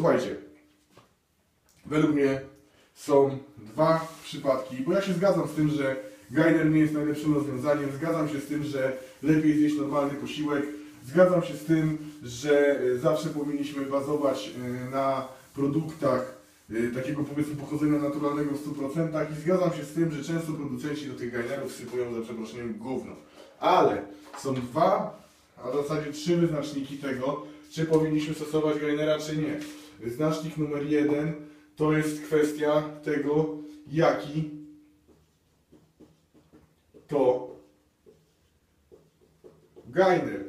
Słuchajcie, według mnie są dwa przypadki, bo ja się zgadzam z tym, że Gainer nie jest najlepszym rozwiązaniem, zgadzam się z tym, że lepiej zjeść normalny posiłek, zgadzam się z tym, że e, zawsze powinniśmy bazować e, na produktach e, takiego powiedzmy pochodzenia naturalnego w 100% i zgadzam się z tym, że często producenci do tych gainerów sypują za przeproszeniem gówno. Ale są dwa, a w zasadzie trzy wyznaczniki tego, czy powinniśmy stosować gainera, czy nie. Wyznacznik numer jeden to jest kwestia tego, jaki to gainer.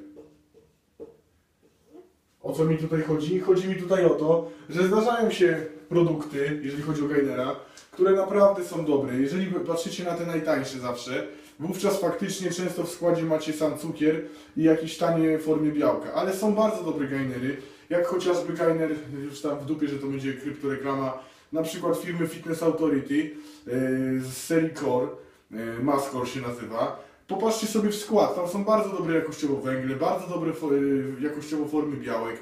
O co mi tutaj chodzi? Chodzi mi tutaj o to, że zdarzają się produkty, jeżeli chodzi o gainera, które naprawdę są dobre. Jeżeli patrzycie na te najtańsze zawsze, wówczas faktycznie często w składzie macie sam cukier i jakieś tanie formie białka. Ale są bardzo dobre gainery, jak chociażby gainer, już tam w dupie, że to będzie kryptoreklama, na przykład firmy Fitness Authority yy, z serii Core, yy, Mascore się nazywa. Popatrzcie sobie w skład, tam są bardzo dobre jakościowo węgle, bardzo dobre yy, jakościowo formy białek.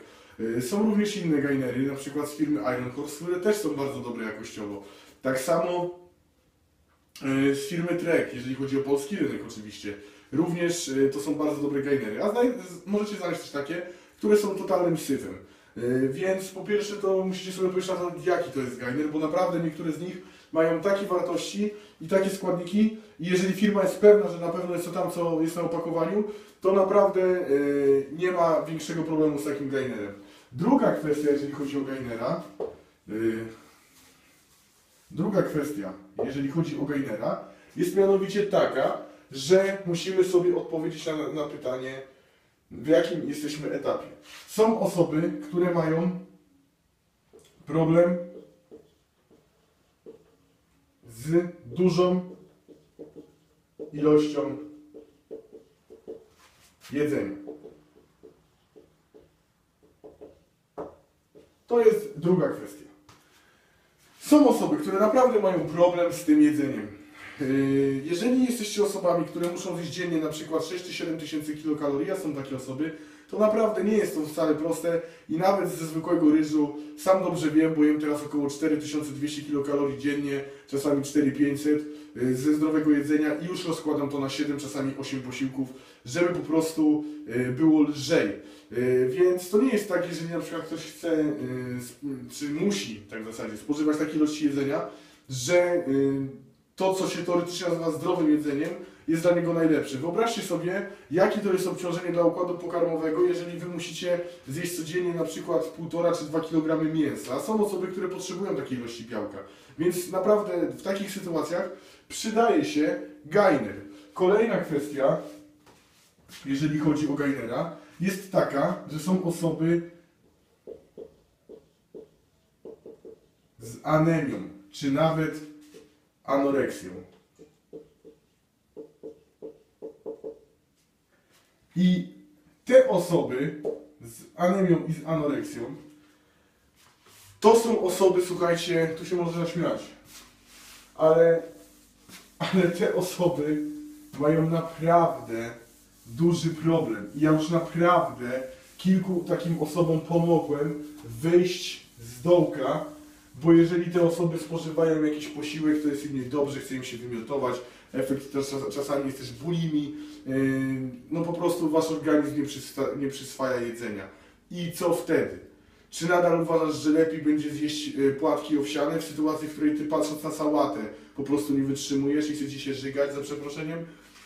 Są również inne gainery, na przykład z firmy Iron Horse, które też są bardzo dobre jakościowo. Tak samo z firmy Trek, jeżeli chodzi o polski rynek oczywiście. Również to są bardzo dobre gainery. A znaj- możecie znaleźć też takie, które są totalnym syfem. Yy, Więc po pierwsze to musicie sobie odpowiedzieć na to, jaki to jest gainer, bo naprawdę niektóre z nich mają takie wartości i takie składniki i jeżeli firma jest pewna, że na pewno jest to tam, co jest na opakowaniu, to naprawdę yy, nie ma większego problemu z takim gainerem. Druga kwestia, jeżeli chodzi o gainera, yy, druga kwestia, jeżeli chodzi o gainera, jest mianowicie taka, że musimy sobie odpowiedzieć na, na pytanie, w jakim jesteśmy etapie. Są osoby, które mają problem z dużą ilością jedzenia. To jest druga kwestia. Są osoby, które naprawdę mają problem z tym jedzeniem. Yy, Jeżeli jesteście osobami, które muszą zjeść dziennie na przykład 6 czy 7 tysięcy kilokalorii, a są takie osoby, to naprawdę nie jest to wcale proste i nawet ze zwykłego ryżu, sam dobrze wiem, bo jem teraz około 4200 kilokalorii dziennie, czasami 4500 yy, ze zdrowego jedzenia i już rozkładam to na 7, czasami 8 posiłków, żeby po prostu yy, było lżej. Więc to nie jest tak, jeżeli na przykład ktoś chce, czy musi tak w zasadzie spożywać takie ilości jedzenia, że to, co się teoretycznie nazywa zdrowym jedzeniem, jest dla niego najlepsze. Wyobraźcie sobie, jakie to jest obciążenie dla układu pokarmowego, jeżeli Wy musicie zjeść codziennie na przykład 1,5 czy 2 kg mięsa. Są osoby, które potrzebują takiej ilości białka. Więc naprawdę w takich sytuacjach przydaje się gainer. Kolejna kwestia, jeżeli chodzi o gainera, jest taka, że są osoby z anemią, czy nawet anoreksją. I te osoby z anemią i z anoreksją to są osoby, słuchajcie, tu się może zaśmiać, ale, ale te osoby mają naprawdę duży problem. I ja już naprawdę kilku takim osobom pomogłem wyjść z dołka, bo jeżeli te osoby spożywają jakiś posiłek, to jest im niedobrze, chce im się wymiotować, efekt też czas- czasami jest też bulimi, yy, no po prostu wasz organizm nie, nie przyswaja jedzenia. I co wtedy? Czy nadal uważasz, że lepiej będzie zjeść yy, płatki owsiane w sytuacji, w której ty patrząc na sałatę po prostu nie wytrzymujesz i chce ci się żygać za przeproszeniem?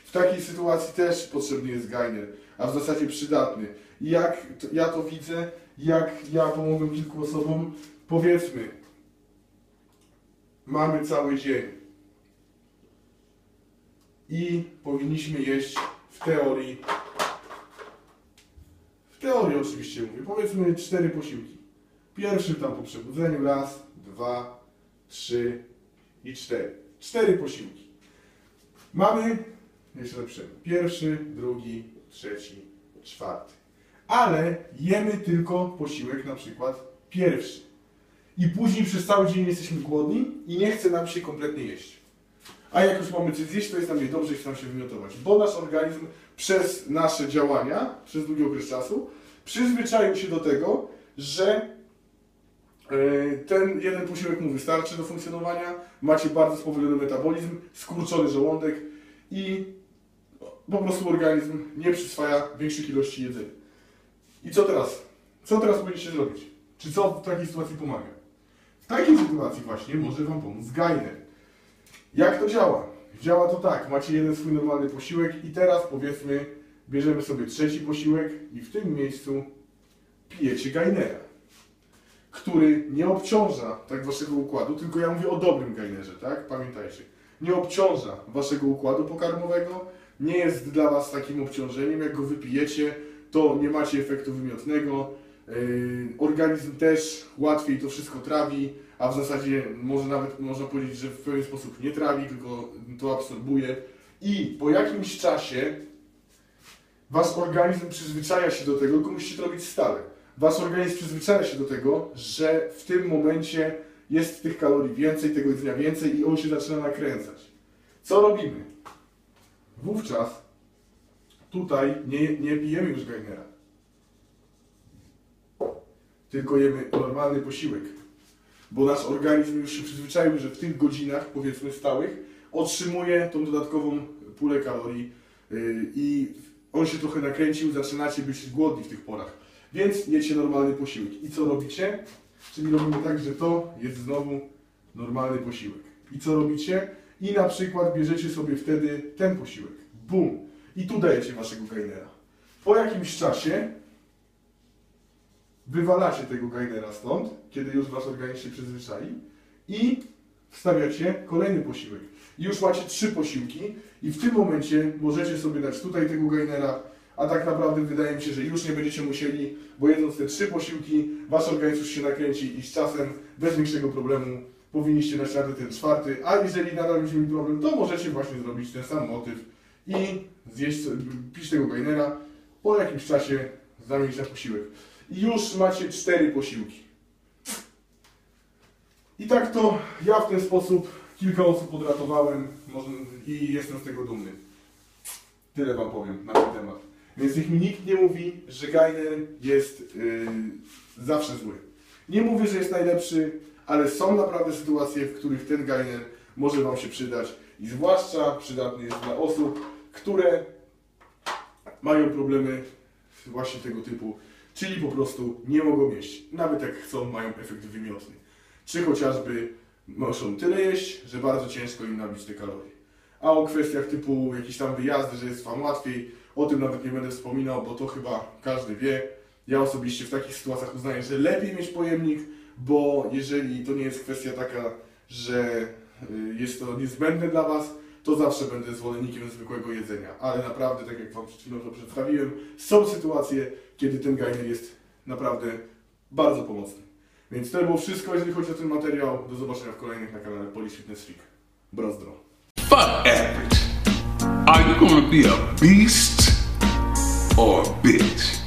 W takiej sytuacji też potrzebny jest gainer, a w zasadzie przydatny. Jak to, ja to widzę, jak ja pomogłem kilku osobom, powiedzmy, mamy cały dzień i powinniśmy jeść w teorii, w teorii oczywiście mówię, powiedzmy cztery posiłki. Pierwszy tam po przebudzeniu, raz, dwa, trzy i cztery. Cztery posiłki. Mamy, jeszcze napiszemy, pierwszy, drugi, trzeci, czwarty. Ale jemy tylko posiłek na przykład pierwszy. I później przez cały dzień jesteśmy głodni i nie chce nam się kompletnie jeść. A jak już mamy coś zjeść, to jest nam niedobrze i chce nam się wymiotować. Bo nasz organizm przez nasze działania, przez długi okres czasu, przyzwyczaił się do tego, że Yy, Ten jeden posiłek mu wystarczy do funkcjonowania. Macie bardzo spowolniony metabolizm, skurczony żołądek i po prostu organizm nie przyswaja większych ilości jedzenia. I co teraz? Co teraz powinniście zrobić? Czy co w takiej sytuacji pomaga? W takiej sytuacji właśnie może Wam pomóc Gainer. Jak to działa? Działa to tak, macie jeden swój normalny posiłek i teraz powiedzmy bierzemy sobie trzeci posiłek i w tym miejscu pijecie Gainera, który nie obciąża tak waszego układu, tylko ja mówię o dobrym Gainerze, tak? Pamiętajcie. Nie obciąża waszego układu pokarmowego, nie jest dla was takim obciążeniem, jak go wypijecie, to nie macie efektu wymiotnego, organizm też łatwiej to wszystko trawi, a w zasadzie może nawet można powiedzieć, że w pewien sposób nie trawi, tylko to absorbuje i po jakimś czasie wasz organizm przyzwyczaja się do tego, tylko musicie to robić stale. Wasz organizm przyzwyczaja się do tego, że w tym momencie jest tych kalorii więcej, tego jedzenia więcej i on się zaczyna nakręcać. Co robimy? Wówczas tutaj nie, nie już gainera tylko jemy normalny posiłek. Bo nasz organizm już się przyzwyczaił, że w tych godzinach, powiedzmy stałych, otrzymuje tą dodatkową pulę kalorii yy, i on się trochę nakręcił, zaczynacie być głodni w tych porach. Więc jecie normalny posiłek. I co robicie? Czyli robimy tak, że to jest znowu normalny posiłek. I co robicie? I na przykład bierzecie sobie wtedy ten posiłek. Bum! I tu dajecie waszego gainera. Po jakimś czasie wywalacie tego gainera stąd, kiedy już wasz organizm się przyzwyczai i wstawiacie kolejny posiłek. I już macie trzy posiłki i w tym momencie możecie sobie dać tutaj tego gainera, a tak naprawdę wydaje mi się, że już nie będziecie musieli, bo jedząc te trzy posiłki, wasz organizm już się nakręci i z czasem bez większego problemu powinniście dać radę ten czwarty, a jeżeli nadal będziecie mieli problem, to możecie właśnie zrobić ten sam motyw i zjeść, pić tego gainera, po jakimś czasie zamienić na posiłek i już macie cztery posiłki. I tak to ja w ten sposób kilka osób odratowałem i jestem z tego dumny. Tyle Wam powiem na ten temat. Więc niech mi nikt nie mówi, że Gainer jest yy, zawsze zły. Nie mówię, że jest najlepszy, ale są naprawdę sytuacje, w których ten Gainer może Wam się przydać i zwłaszcza przydatny jest dla osób, które mają problemy właśnie tego typu czyli po prostu nie mogą jeść. Nawet jak chcą, mają efekt wymiotny. Czy chociażby muszą tyle jeść, że bardzo ciężko im nabić te kalorie. A o kwestiach typu jakieś tam wyjazdy, że jest Wam łatwiej, o tym nawet nie będę wspominał, bo to chyba każdy wie. Ja osobiście w takich sytuacjach uznaję, że lepiej mieć pojemnik, bo jeżeli to nie jest kwestia taka, że y, jest to niezbędne dla Was, to zawsze będę zwolennikiem zwykłego jedzenia. Ale naprawdę, tak jak Wam przed chwilą to przedstawiłem, są sytuacje, kiedy ten gainer jest naprawdę bardzo pomocny. Więc to było wszystko, jeżeli chodzi o ten materiał. Do zobaczenia w kolejnych na kanale Polish Fitness Freak. Brozdro. Fuck average. Are you gonna be a beast or a bitch?